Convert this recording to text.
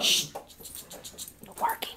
Shh. You're barking.